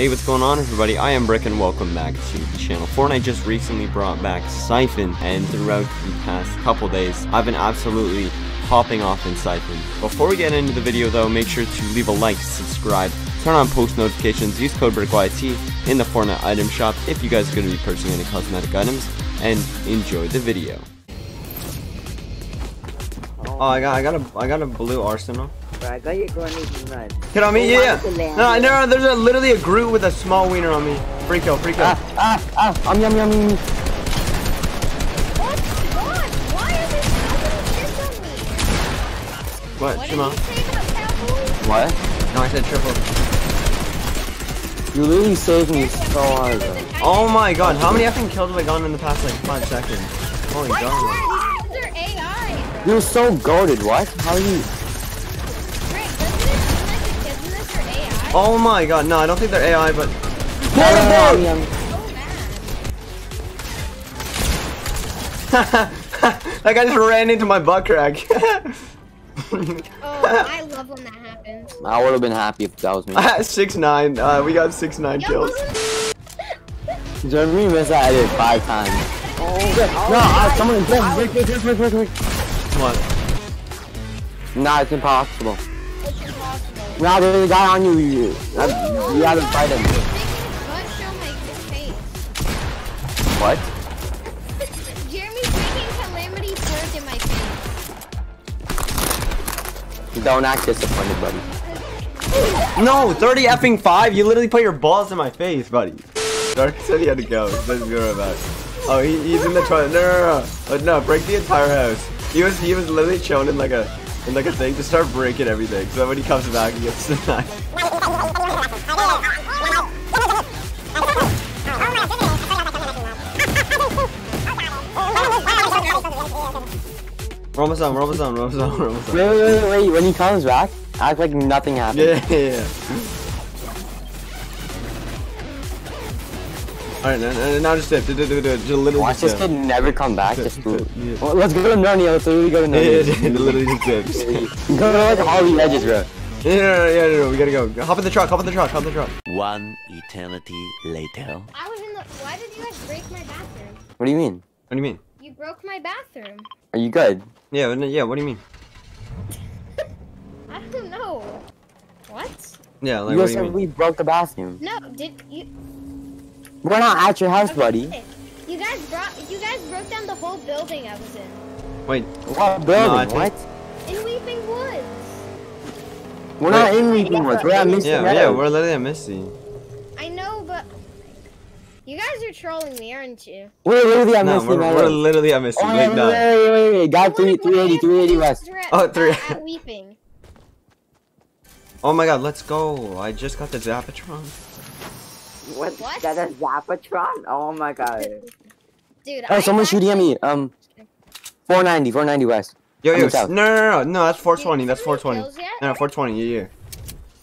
Hey, what's going on everybody? I am Brick and welcome back to the channel. Fortnite just recently brought back Siphon and throughout the past couple days, I've been absolutely popping off in Siphon. Before we get into the video though, make sure to leave a like, subscribe, turn on post notifications, use code BRICKYT in the Fortnite item shop if you guys are going to be purchasing any cosmetic items, and enjoy the video. Oh, I got, I got a, I got a blue arsenal. Bro, I got your grenades run. Get on me, Oh, yeah. why No, no, there's a, literally a Groot with a small wiener on me. Free kill, free kill. Ah, ah, ah, um, yum, yum, yum. God! Why are they doing this on me? what, What Shima? you say about cowboys? What? No, I said triple. You literally saved me so hard, bro. Oh my god, how many effing kills have I gotten in the past like five seconds? Holy What? god. These are AI. You're so goaded, what? How are you? Rick, doesn't it seem like the kids in this are AI? Oh my god, no, I don't think they're AI, but. Yum, yum. So mad. that guy just ran into my butt crack. Oh, I love when that happens. I would have been happy if that was me. six nine. Uh, we got six nine Yo, kills. wasn't- Jeremy missed that I did five times. Oh, No, uh, someone, quick, quick, quick, quick, quick, quick. What? Nah, it's impossible. It's impossible. Nah, there's a guy on you. You, you gotta fight him. But show my face. What? Jeremy's making calamity surge in my face. Don't act disappointed, buddy. No, 30 effing 5? You literally put your balls in my face, buddy. Dark said he had to go. Let's go right back. Oh, he, he's in the toilet. No, no, no. no. No, break the entire house. He was he was literally chilling in like a like a thing to start breaking everything. So that when he comes back, he gets the knife. We're almost done. We're almost done. We're almost done. We're almost done. Wait, wait, wait, wait. When he comes back, act like nothing happened. Yeah, yeah, yeah. Alright, now, now- now just dip. Just literally Watch just this dip. kid never come back. Just Yeah. Well, let's go to Narnia. Let's literally go to Yeah, yeah, Narnia. yeah, literally just dips. Go to like Holly Hedges, bro. Yeah, no, no, yeah, no, no, we gotta go. Hop in the truck, hop in the truck, hop in the truck. One eternity later. I was in the. Why did you guys break my bathroom? What do you mean? What do you mean? You broke my bathroom. Are you good? Yeah, what- yeah, what do you mean? I don't know. What? Yeah, like, you what just do you said mean? we broke the bathroom. No, did you? We're not at your house, buddy. Okay, You guys brought. You guys broke down the whole building I was in. Wait, What building? I think- what? In Weeping Woods. We're not in Weeping Woods. We're at Misty yeah, Meadows. yeah, we're literally at Misty. I know, but you guys are trolling me, aren't you? We're literally at No, Misty we're, we're literally at Misty. Oh, Wait, wait, wait, no. wait, wait, wait. Got three, what 380, 380 west. guys at- Oh, three- at- at Weeping. Oh my god, let's go. I just got the Zapatron. What? What? That a Zapatron? Oh my god. Dude, Oh, I someone's shooting at me. Um, 490, 490 west. Yo, yo, no, no, no, no, no, that's 420, that's 420. kills yet? No, no, 420, yeah, yeah.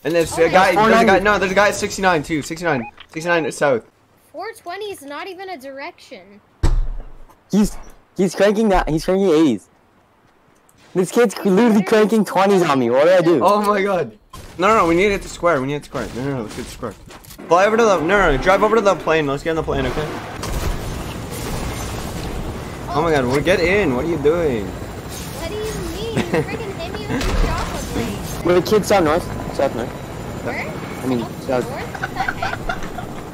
And there's Oh a guy, there's a guy, no, there's a guy at 69 too, 69, 69 south. 420 is not even a direction. He's he's cranking that. He's cranking 80s. This kid's literally cranking 20s on me. What do I do? Oh my god. No, no, no, we need it to get the square. We need to get the square. No, no, no, let's get the square. Fly over to the. No, no, no, drive over to the plane. Let's get in the plane, okay? Oh my god, we get in. What are you doing? What do you mean? You freaking hit me with your chocolate plate. Wait, kid, south north. South north. Where? I mean, south. North?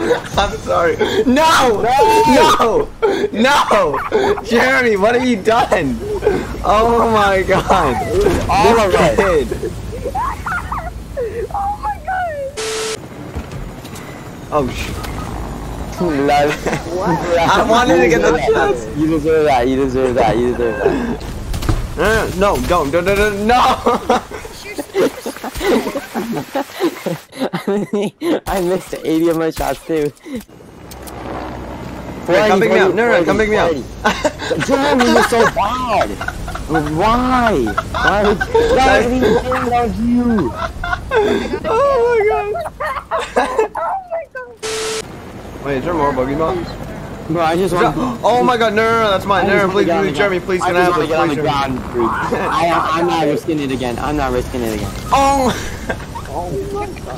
I'm sorry. No! No! No! Jeremy, what have you done? Oh my god. All of us. kid. Oh my god. Oh sh. Love. I wanted to get the chance. You deserve that. You deserve that. You deserve that. No, don't, don't, don't, no! I missed 80 of my shots too. Wait, come pick me up. No, no, come pick me up. Jeremy was so bad. Why? Why? would- Why would he depend on you? oh my god. Wait, is there more Pokeballs? Bro, I just want. Oh my god, no, no, no, that's mine. No, no, please, please, Jeremy, please, can I have this? get on the Please, Jeremy. I, I'm not risking it again. I'm not risking it again. Oh!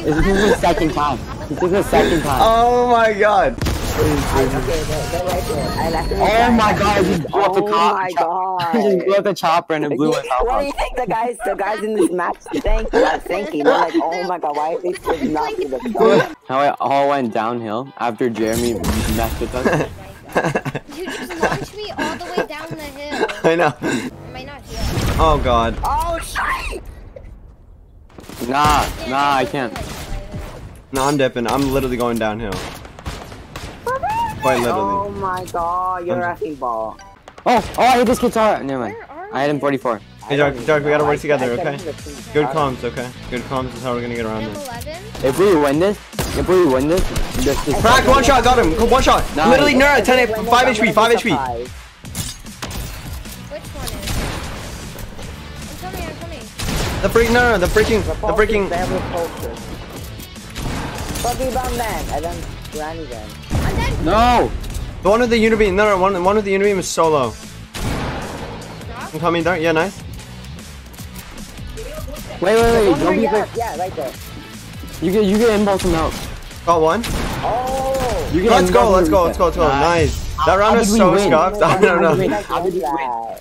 This is the second time. This is the second time. Oh my god. Okay, they're, they're right there. I left them Oh my god, I just blew up the Oh my god. I just blew up the chopper and it blew us Why do you think the guys, the guys in this match think are thinking? They're like, oh my god, why are they so not through the door? How it all went downhill after Jeremy messed with us. You just launched me all the way down the hill. I know. I not heal. Oh god. Oh shit! Nah, nah, I can't. like- No, I'm dipping. I'm literally going downhill. Quite Oh my god, you're I'm- effing ball. Oh, oh, I hit this kid's heart. Never mind. I hit him 44. Hey, Dark, Dark, we gotta work together, I- I okay? said it was- Good comms, okay? Good comms is how we're gonna get around this. 11. If we win this, if we win this, this, this Crack, one shot, got him. One shot. Nice. Literally, Nura, 10 When 5 come HP, 5 the HP. surprise. Which one is? I'm coming, I'm coming. The freak, Nura, the freaking, the pulse is freaking. Fucking bomb man. I don't do anything. I'm dead. No! The one with the unibeam, no, no, one, one with the unibeam is solo. I'm coming, Dark. Yeah, nice. Wait, wait, wait, don't be more, quick. yeah, yeah, right there. You get, you get impulse him out. Got one. Oh! You get Let's go, impulse let's go, let's go, let's go. Nah, Nice. That round how was did we so win? scuffed. I don't How we know. win? How did we win?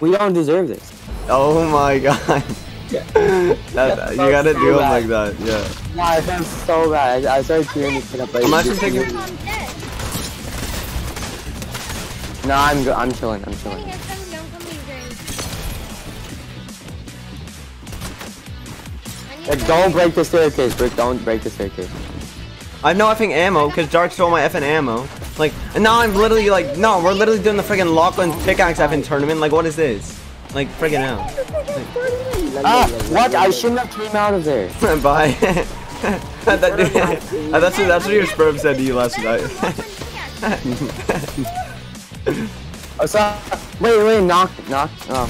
We don't deserve this. Oh my god. that, you gotta do it like that, yeah. Nah, I felt so bad. I, I started cheering this kid up. Like, I'm actually taking- I'm dead. Nah, I'm good. I'm chilling. I'm chilling. Coming, I'm coming, I'm coming, James. I need Like, don't break the staircase, Brick. Don't break the staircase. I have no effing ammo because Dark stole my effing ammo. Like, and now I'm literally like, no, we're literally doing the friggin' Lachlan pickaxe effing tournament. Like, what is this? Like, friggin' out. Ah, what? I shouldn't have came out of there. Bye. that, dude, that's, what, that's what your sperm said to you last night. Oh, so, wait, wait, knock, knock. Oh,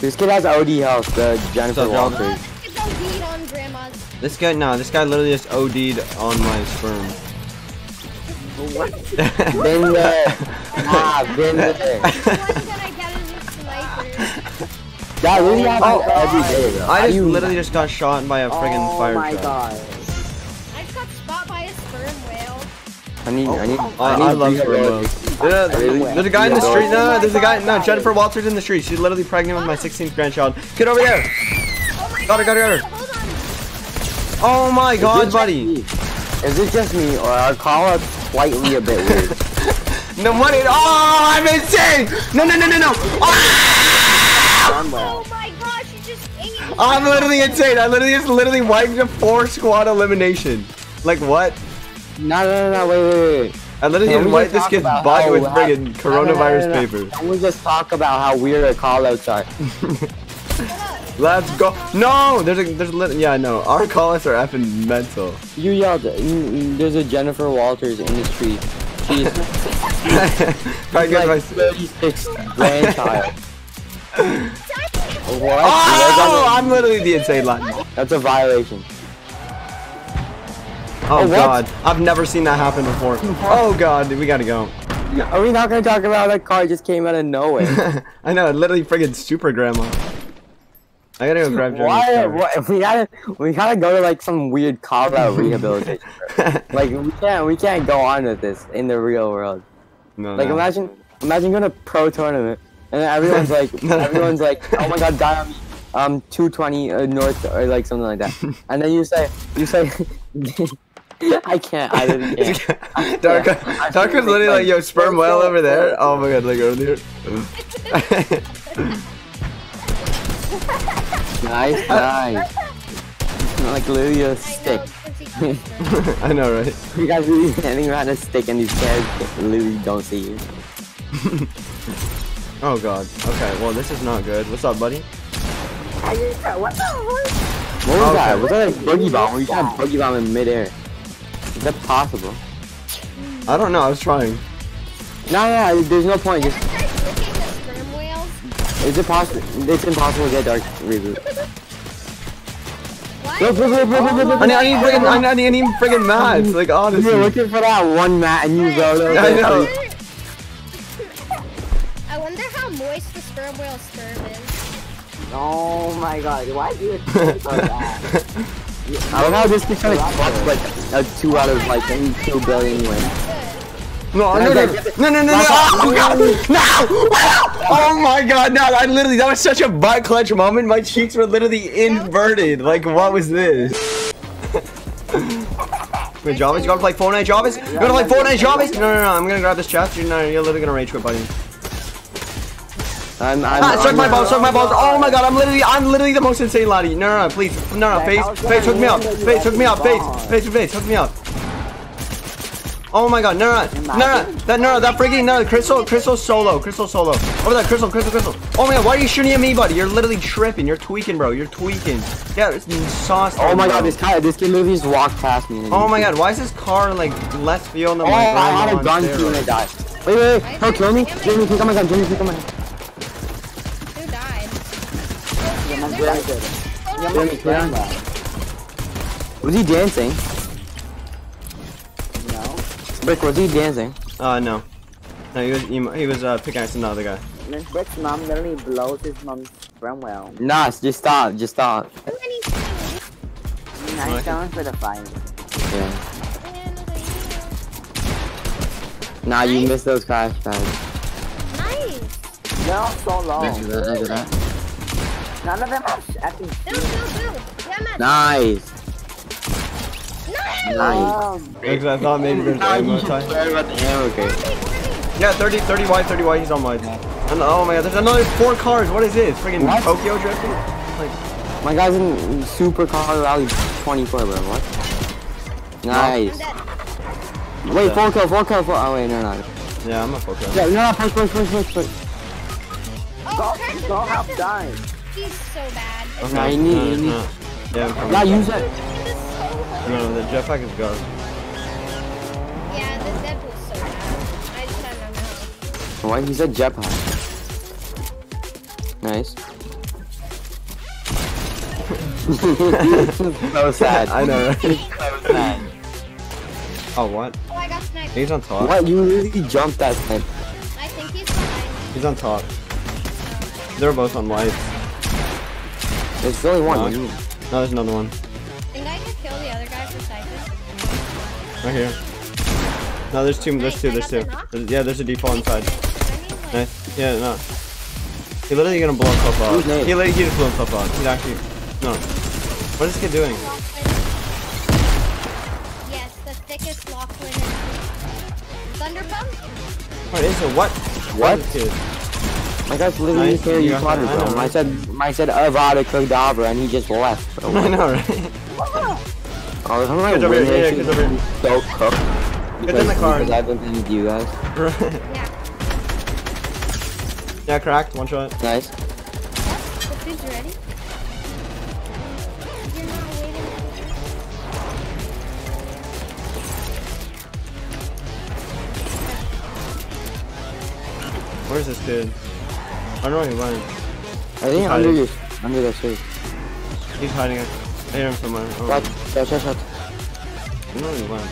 this kid has OD health. The Jennifer What's up, Walker. It's all on this guy, no, this guy literally just OD'd on my sperm. Been there. Ah, been there. What did I get as a? That really happens Oh, every day, though. I just do you- literally just got shot by a friggin' Oh fire my truck. god. I just got spot by a sperm whale. I need, I need, I, I I need love sperm whales. Yeah, Really? there's a guy in the street. No, Oh there's a guy. No, Jennifer Walters in the street. She's literally pregnant with my 16th grandchild. Get over there. Oh Got her, got her, got her. Oh my oh Is god, buddy. me? Is it just me, or are call-ups slightly a bit weird? No money. Oh, I'm insane. No, no, no, no, no. Ah! Cromwell. Oh my gosh, you just ate. I'm literally insane. I literally just literally wiped a four squad elimination. Like what? no, no, no, no, wait, wait, wait. I literally Can just this kid's body how- with friggin' coronavirus paper. Can we just talk about how weird our call-outs are? Let's go. No, there's a there's a yeah no. Our call-outs are effing mental. You yelled, "Mm, mm, there's a Jennifer Walters in the street. She's get my. like 36 grandchild. what? Oh, I'm literally the insane Latin. That's a violation. Oh, what? god, I've never seen that happen before. Oh god, we gotta go. Are we not gonna talk about that car just came out of nowhere? I know, literally friggin' super grandma. I gotta go grab Jeremy's Why? car. We gotta we gotta go to like some weird call out rehabilitation. like we can't we can't go on with this in the real world. no, Like no. imagine imagine going to pro tournament and everyone's like everyone's like oh my god die on me um 220 uh, north or like something like that and then you say you say I can't I really can't. Dark, Yeah. Dark was literally like, yo, sperm whale over there. Oh my god, like over earlier. Nice nice. like literally a I stick. know, pussy monster. I know, right? You guys really standing around a stick and these guys literally don't see you. Oh god. Okay, well this is not good. What's up, buddy? I just What the fuck? What was Okay. that? Was that a boogie bomb? Were you trying to boogie bomb in midair? Is that possible? I don't know. I was trying. No, no, there's no point. Just tried licking the sperm whales? is it possible? It's impossible to get dark reboot. Look. I need, I need friggin', I need, I need friggin' mats. Like honestly. You're looking for that one mat and you wrote it. I know. I wonder how moist the sperm whale's sperm is. Oh my god, why do you think like that? I don't know how this kid's trying to like a two out of like any two billion win. No, no, no, get- no, no, no, no, oh, God, no! Oh my god, no, I literally, that was such a butt clutch moment. My cheeks were literally inverted. Like, what was this? Wait, Jarvis, you gotta play Fortnite, Jarvis? You gotta play Fortnite, Jarvis? No, no, no, I'm gonna grab this chest. You're, no, you're literally gonna rage quit, buddy. I'm, I'm, Ah, suck I'm- my balls, suck my balls. Oh my god, I'm literally, I'm literally the most insane laddie. No, no, no, please. No, no, face, face, hook me up. Face, hook me up. Face, face, face, hook me up. Oh my god, no, no, no, no, no, that, no, no, that freaking, no, Crystal, Crystal solo, Crystal solo. Over there, Crystal, Crystal, Crystal. Oh my god, why are you shooting at me, buddy? You're literally tripping. You're tweaking, bro. You're tweaking. Yeah, it's sauce. Oh my god, this guy, this kid literally just walked past me. Oh my god, why is this car like left field than Oh, my I had a gun on too and I died. Wait, wait, wait, don't kill me. Jimmy, kick on my gun. Jimmy, kick on my gun. Yeah, my brother. there's- Yeah, Jimmy, my kick on. grandma. Was he dancing? No. Brick, was he dancing? Uh, no. No, he was, emo- he was, uh, pickaxing the other guy. Miss Brick's mom literally blows his mom's Bromwell. Nah, just stop, just stop. Too many. Nice Okay. going for the fight. Yeah. Man, look Nah, you missed those crash pads. Nice. They're all so low. Look at that, look at that. None of them are acting. Yeah, man. Nice. Nice. Nice. Um, Because I thought maybe there's Nah, ammo time. worry about the ammo crate. Yeah, 30, 30 wide, 30 wide, he's on wide. And oh my god, there's another four cars. What is this? Freaking What? Tokyo drifting? Like, My guy's in Super Car Rally 24, bro. What? Nice. I'm dead. Wait, full kill, full kill, full. Oh wait, no, no. yeah, I'm a full kill. Yeah, no, no, push, push, push, push, push. Oh, go, Kirsten, go Kirsten. outside. He's so bad. It's Nah, you need, No, you it's need. not. Yeah, I'm coming. Yeah, use it. This is so. No, the jetpack is gone. Yeah, this Deadpool's so bad. I just had no know. What? He said jetpack. Nice. that was sad. I know, right? so sad. Oh, what? Oh, I got sniped. He's on top. What? You really jumped that snipe. I think he's behind. He's on top. They're both on white. There's only one. No. what do you mean? No, there's another one. Think I could kill the other guy for Cypress? Right here. No, there's two. There's two. There's two. There's, yeah, there's a default inside. Nice. Yeah, no. He literally gonna blow himself Who's off. He literally he just blew himself off. He's actually no. What is this kid doing? Yes, the thickest Lachlan in Thunderpump? What is it? What? What? is this kid? My guy's literally Nice, carrying you you got Potter, I bro. I said, I said Avada Kedavra, and he just left. Bro. I know, right? Oh, how do I Kids over here, yeah, kids over here. So cooked. Get in the car. Because I've been with you guys. Yeah. yeah, cracked. One shot. Nice. The food's ready. You're not waiting. Where's this kid? I don't know where he went. I think He's under hiding. your, under the street. He's hiding it. I hear him somewhere. Oh, Shot, shot, shot, shot. I don't know where he went.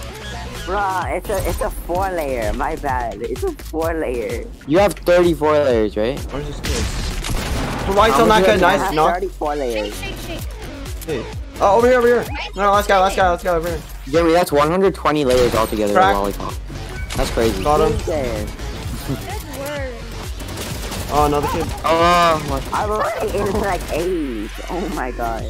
Bruh, it's a it's a four layer. My bad. It's a four layer. You have 34 layers, right? Where's this kid? White's How on that much guy. do you I Nice have knock. 34 Shake, layers. shake, shake. Hey. Oh, over here, over here. No, last guy, last guy, last guy over here. Jeremy, that's 120 layers altogether of Crack. lollipop. That's crazy. Got him. Jesus. Good word. Oh, another kid. Oh, my. I'm already in like eight. Oh my god.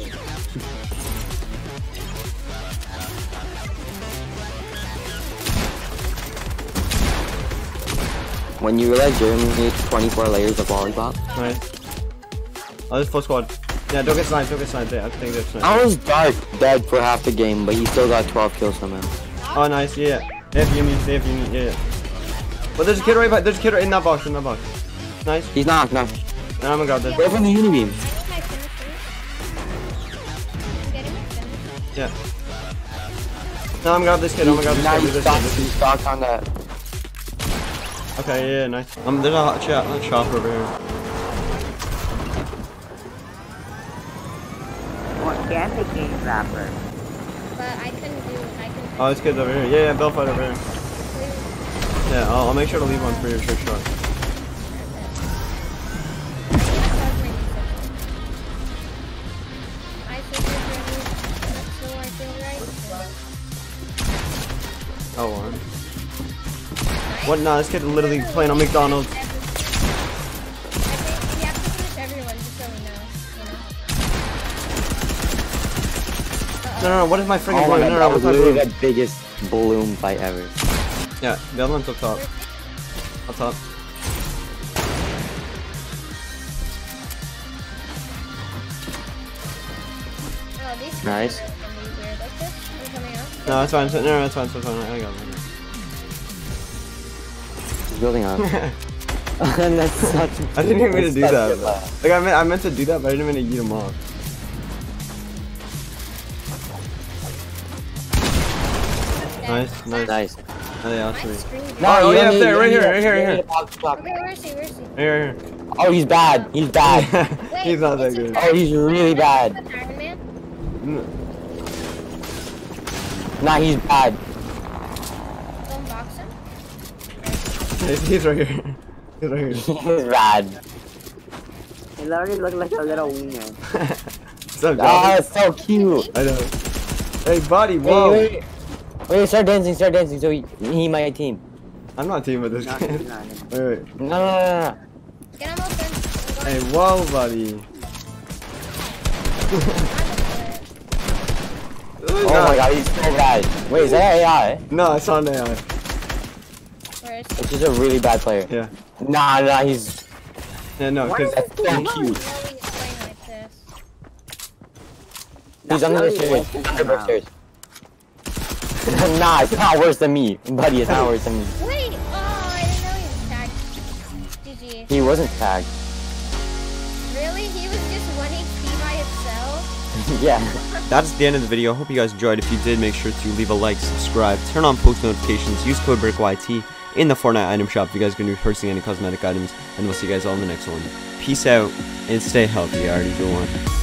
When you realize Jeremy needs 24 layers of lollipop. Nice. Oh, this full squad. Yeah, don't get sniped, don't get sniped. Yeah, I think they're sniped. I was dark dead for half the game, but he still got 12 kills somehow. Oh, nice, yeah. They have Yumi, they have Yumi, yeah, yeah. But there's a kid right by, there's a kid right in that box, in that box. Nice. He's not, no. And I'm gonna grab this. Go from the unibeam. I need my finisher. I'm getting my finisher. Yeah. No, I'm gonna grab this kid, I'm gonna grab this Now kid. he's stuck, he's stuck on that. Okay, yeah, yeah, nice. Um, there's a hot chat, a chopper over here. What candy game rapper? But I couldn't do I couldn't Oh, this kid's over here. Yeah, yeah, Bell fight over here. Yeah, I'll, I'll make sure to leave one for your trick shot. What? No, this kid literally playing on McDonald's. I think we have to finish everyone just so we know. You know? No, no, no. What is my freaking Oh my balloon? god, No, no, that was What's literally balloon? the biggest balloon fight ever. Yeah, the other one's up top. Up top. Oh, Nice. are gonna be weird like this. I'm coming out. No, that's fine. No, no, that's fine. That's fine. I got it. He's building on. and that's such. I didn't even mean to do that. such a laugh. Like I meant, I meant to do that, but I didn't mean to eat them off. Nice, nice. Nice. Oh, yeah, I'll My show you. screen. No, oh, yeah, up there, right here, right here, right here. need a box block. Okay, where is he? Where is he? Here, here. Oh, he's bad. He's bad. He's not that good. Oh, he's really bad. Man? Mm. Nah, he's bad. Don't box him. He's, he's right here. He's right here. He's bad. He literally looked like a little wiener. What's up, ah, Oh, Johnny? so cute. I know. Hey, buddy, Wait, whoa. wait, wait, start dancing, start dancing, so he, he my team. I'm not teaming with this Not- kid. Wait, wait. No, no, no, no, Get him open. Hey, whoa, buddy. Oh my god, he's so bad. Wait, is that AI? No, it's on AI. Where is he? It's just a really bad player. Yeah. Nah, nah, he's Yeah, no, because that's so I cute. know he's playing like this. He's under the stairs. He's under the stairs. nah, it's not worse than me, buddy. It's not worse than me. Wait! Oh, I didn't know he was tagged. GG. He wasn't tagged. Really? He was just 1 HP by himself? yeah. that's the end of the video. I hope you guys enjoyed. If you did, make sure to leave a like, subscribe, turn on post notifications, use code BRICKYT in the Fortnite item shop if you guys are going to be purchasing any cosmetic items. And we'll see you guys all in the next one. Peace out and stay healthy. I already do one.